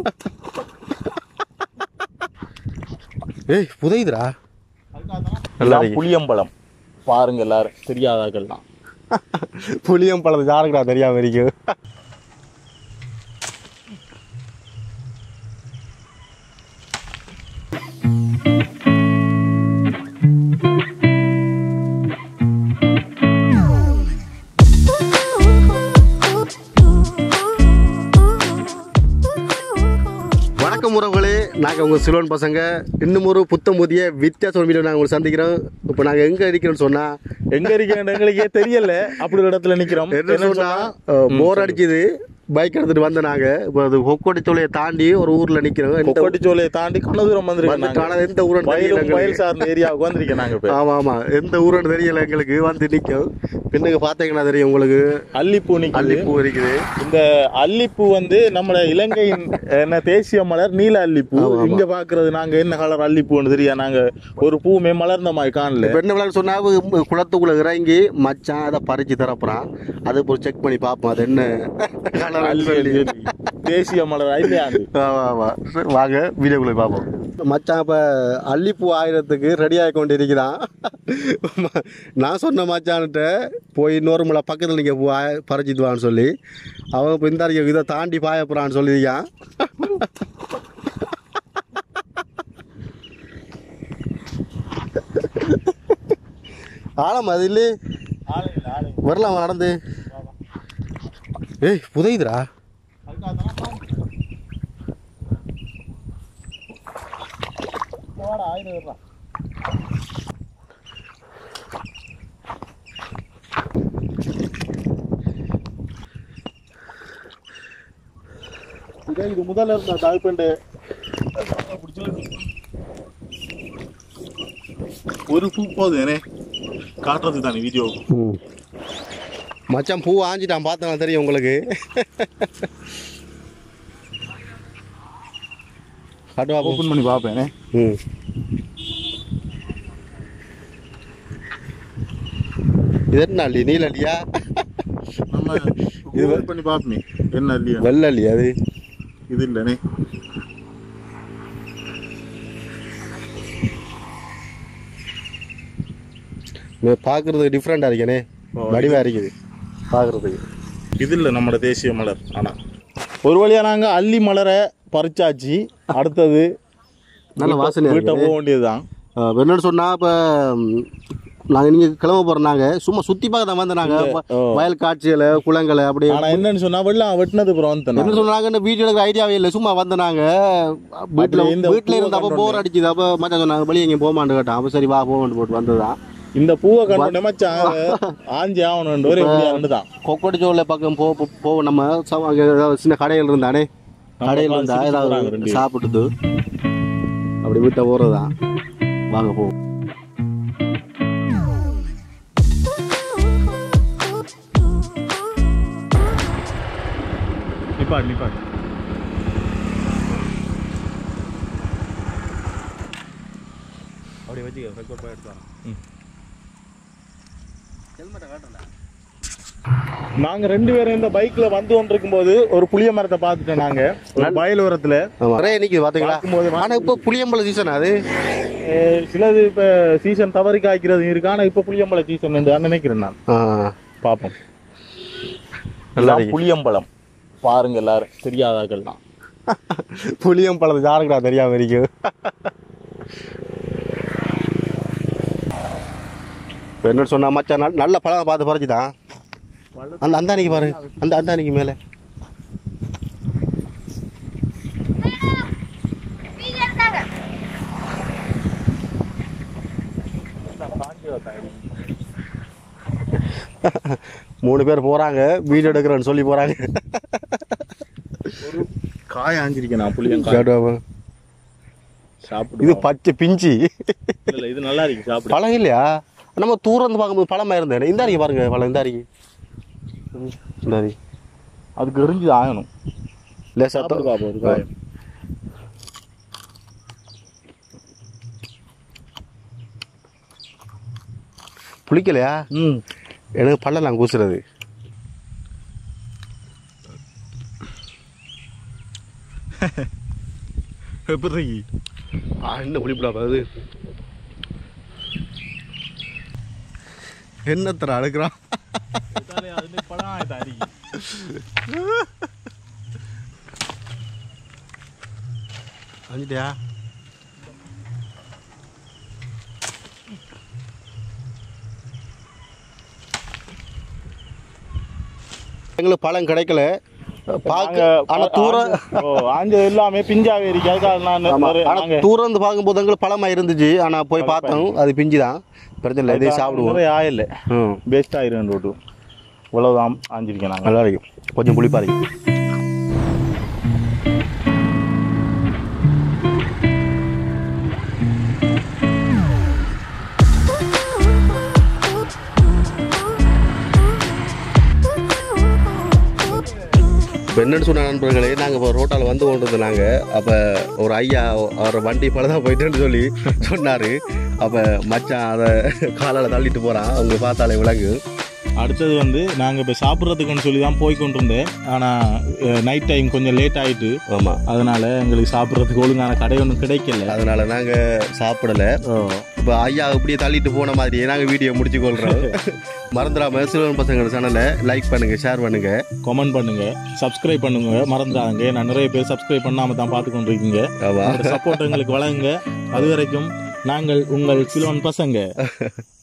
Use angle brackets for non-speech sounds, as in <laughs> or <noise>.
<laughs> ஏய் புதையுதுடா. எல்லாம் புளியம்பழம். பாருங்க எல்லாரும் தெரியாதாக்கள்லாம் <laughs> புளியம் பழம் யாருக்குடா தெரியாம இருக்கும் நாங்கள் உங்கள் சிலோன் பசங்க. இன்னும் ஒரு புத்தம் புதிய வித்தியாச வீடியோ நாங்கள் உங்களை சந்திக்கிறோம். இப்போ நாங்கள் எங்கே இருக்கிறோம்னு சொன்னால் எங்க இருக்கேன் எங்களுக்கே தெரியல. அப்படி ஒரு இடத்துல நிக்கிறோம். என்ன என்ன சொன்னா சொன்னா? போர் அடிக்குது பைக் எடுத்துட்டு வந்த நாங்க இப்போ அது கொக்கோட்டி தொலையை தாண்டி ஒரு ஊர்ல நிக்கிறோம். எந்த கொக்கோட்டி சோலையை தாண்டி கண்ண தூரம் வந்திருக்கோம் எந்த வயலும் வயல். சார்ந்த ஏரியாவுக்கு வந்திருக்கேன் நாங்க இப்ப. ஆமா ஆமா. எந்த ஊருன்னு தெரியல எங்களுக்கு. வந்து நிக்கும் பின்னுக்கு பாத்தீங்கன்னா தெரியும் உங்களுக்கு. அல்லிப்பூ நிக்குது. அல்லிப்பூ இருக்குது. இந்த அல்லிப்பூ வந்து நம்ம இலங்கையின் என்ன தேசிய மலர் நீல அல்லிப்பூ. இங்க பாக்குறது நாங்க என்ன கலர் அல்லிப்பூன்னு தெரியா நாங்க ஒரு பூவுமே மலர்ந்த மாதிரி காணல என்ன விளையாட சொன்னா குளத்துக்குள்ள இறங்கி மச்சான் அதை பறிச்சு தரப்புறான். அது செக் பண்ணி பார்ப்போம். அது என்ன <laughs> colour தேசிய மலர் ஆமா ஆமா. வாங்க வீடியோக்குள்ள பார்ப்போம். மச்சான் இப்போ அல்லிப்பூ ஆயிரத்துக்கு ரெடி ஆகி கொண்டு இருக்கிறான் நான் சொன்ன மச்சான்கிட்ட போய் இன்னொரு முளை பக்கத்தில் நீங்கள் பூ ஆய- பறிச்சிட்டு சொல்லி அவன் இப்போ இந்த இதை தாண்டி பாய போகிறான்னு சொல்லியிருக்கான். ஆழம் அது இல்லை வரலாம் நடந்து? ஏய் புதையுதுடா. இதே இது முதல்ல இருந்த தாய்ப்பண்டு. ஒரு பூ போதும் ஏனே. காட்டுறது தானே வீடியோ. மச்சான் பூ ஆஞ்சிட்டான் பார்த்தா தெரியும் உங்களுக்கு. காட்டுவா ஓப்பன் பண்ணி பார்ப்பேனே. ம். இது என்ன அள்ளி நீல அள்ளியா? இது பண்ணி பார்ப்போமே. என்ன இல்லையா வெள்ளை அள்ளி அது. இது இல்லைனே பார்க்குறதுக்கு டிஃப்ரெண்ட்டாக இருக்கேனே வடிவாக இருக்குது. பார்க்குறதுக்கு இது இல்லை நம்மளோட தேசிய மலர் ஆனா. ஒரு வழியா நாங்க அள்ளி மலரை பறிச்சாச்சு. அடுத்தது நல்ல வாசனை வீட்டை போக வேண்டியதுதான் என்னன்னு சொன்னால் இப்போ நாங்கள் நீங்கள் கிளம்ப போகிறோம் நாங்கள் சும்மா சுற்றி பார்க்க தான் நாங்கள் ஓ. வயல் காட்சிகளை குளங்களை அப்படியே ஆனா என்னன்னு சொன்னா வெள்ளம் வெட்டினது அப்புறம் வந்து என்ன சொன்னாங்க இந்த வீடியோ எடுக்கிற ஐடியாவே இல்லை. சும்மா வந்தாங்க வீட்டில் அப்படி இந்த வீட்டில் பூவை இருந்தப்போ. போர் அடிச்சுது. அப்போ மச்சான் சொன்னாங்க வெளியே எங்கேயும் போமான்னு கேட்டான். அப்போ சரி வா போமான்னு போட்டு வந்ததுதான். இந்த பூவை கண்டு மச்சான் ஆஞ்சி ஆகணும் ஒரே ரெண்டு தான் கொக்கோடி ஜோவில் பக்கம் போ போ- நம்ம சின்ன கடைகள் இருந்தானே? கடையில் இருந்தா ஏதாவது. சாப்பிட்டுது அப்படி வீட்டை போகிறது தான் வாங்க போ. நிப்பாடு நிப்பாடு. அப்படி வச்சுக்க ரெக்கார்ட் போய் எடுத்து நாங்க ரெண்டு பேரும் இந்த பைக்ல வந்து கொண்டிருக்கும் போது ஒரு புளிய மரத்தை பார்த்துட்டோம் நாங்க. ஒரு வயல் ஓரத்துல. ஆமாம் நிறைய நிற்கிது பார்த்தீங்களா ஆனால் இப்போ புளியம்பழ சீசன் அது? சிலது இப்ப சீசன் தவறி காய்க்கிறது இருக்கு. ஆனா இப்ப புளியம்பழ சீசன் நினைக்கிறேன் நான். ஆ, பாப்போம் நல்லா. புளியம்பழம். பாருங்க எல்லாரும். தெரியாதாக்கள்லாம் புளியம்பழம் யாருக்குடா தெரியாம இருக்கும் இப்போ என்ன சொன்னா மச்சான் நல்ல- நல்ல பழம் பார்த்து பறிச்சுதான் அந்த அந்த அன்னைக்கு பாரு. அந்த அந்த அன்னைக்கு மேலே. மூணு பேர் போறாங்க. வீடியோ எடுக்கிறேன்னு சொல்லி போறாங்க. காய ஆஞ்சிருக்கேன் நான் கேட்டுவாங்க. சாப்பிடு இது பச்சை பிஞ்சி. இது நல்லா இருக்கு சாப்பிடு. பழம் இல்லையா? நம்ம தூரம் இருந்து பார்க்கும்போது பழமா இருந்தேன். இந்த அன்னைக்கு பாருங்க பழம் இந்த அன்னைக்கு இந்த அன்னைக்கு அதுக்கு எரிஞ்சு ஆகணும். லேசா சாப்பிடு பாப்போம் ஒரு காயம் புளிக்கலையா? ம். எனக்கு நான் கூசுறது. <laughs> எப்படி ஆ என்ன புளிப்புடா அது என்னத்தர அழுக்கிறான் അതിന്റെ പഴം ആയിട്ടായിരിക്കും அஞ்சிட்டியா எங்களுக்கு பழம் கிடைக்கல பார்க்க ஆனா தூரம் ஆஞ்சது எல்லாமே பிஞ்சாவே இருக்கு. அதுக்காக நான் தூரம் இருந்து பார்க்கும்போது எங்களுக்கு பழமா இருந்துச்சு. ஆனா போய் பார்த்தோம். அது பிஞ்சு தான் பிரச்சனை இல்லை. இதே சாப்பிடுவோம். ம். பெஸ்ட் ஆயிரும் ரோட்டு. இவ்வளவுதான். ஆஞ்சிருக்கேன் நாங்கள் நல்லா இருக்கும் கொஞ்சம் புளிப்பா என்னன்னு சொன்ன நண்பர்களே நாங்கள் இப்போ ரோட்டால் வந்து கொண்டு இருந்தாங்க அப்போ ஒரு ஐயா அவர் வண்டி பழதான் போயிட்டேன்னு சொல்லி சொன்னார். அப்போ மச்சான் அதை காலால் தள்ளிட்டு போகிறான் அவங்க பார்த்தாலே விளங்கு அடுத்தது வந்து நாங்கள் இப்போ சாப்பிட்றதுக்குன்னு சொல்லி தான் போய் கொண்டிருந்தேன். ஆனால் நைட் டைம் கொஞ்சம் லேட் ஆயிட்டு. ஆமாம் அதனால எங்களுக்கு சாப்பிட்றதுக்கு ஒழுங்கான கடை ஒன்றும் கிடைக்கல. அதனால நாங்கள் சாப்பிடல. இப்போ ஐயா இப்படியே தள்ளிட்டு போன மாதிரியே நாங்கள் வீடியோ முடிச்சு கொள்கிறோம் <laughs> மறந்துடாம சிறுவன் பசங்க சேனலை லைக் பண்ணுங்க ஷேர் பண்ணுங்க. கமெண்ட் பண்ணுங்க சப்ஸ்கிரைப் பண்ணுங்க மறந்துடாங்க நான் நிறைய பேர் சப்ஸ்கிரைப் பண்ணாம தான் பார்த்து கொண்டிருக்கீங்க. சப்போர்ட் எங்களுக்கு வழங்குங்க. அது வரைக்கும் நாங்கள் உங்கள் சிலோன் பசங்க. <laughs>